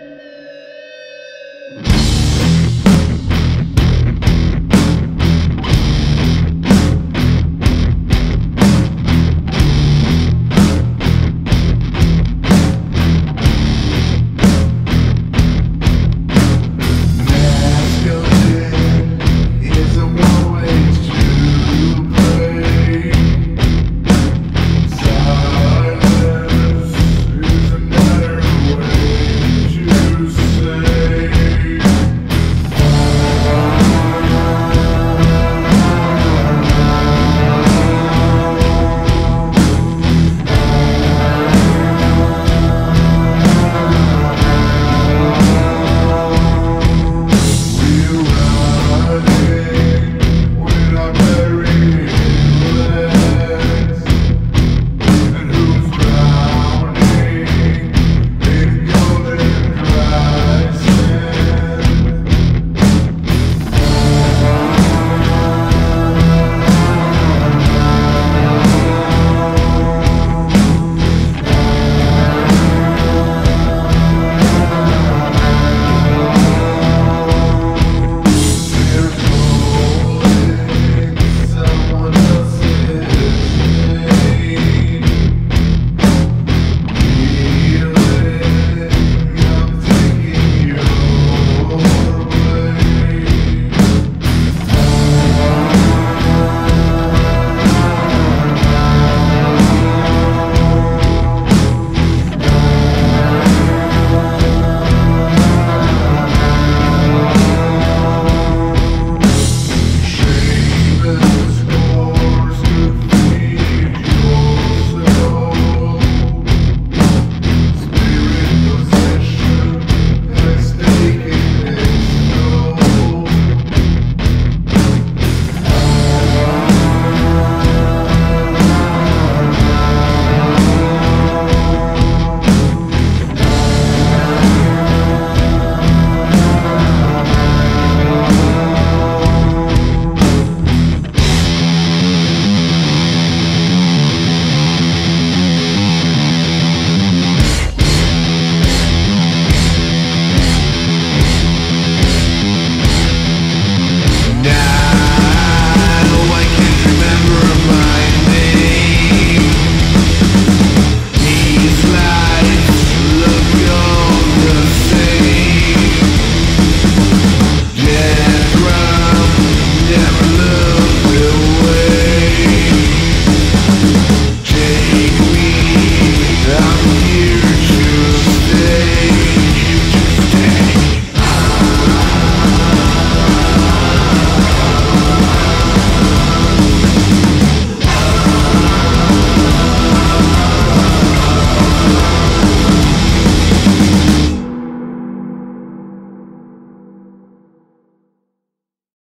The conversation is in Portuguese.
Música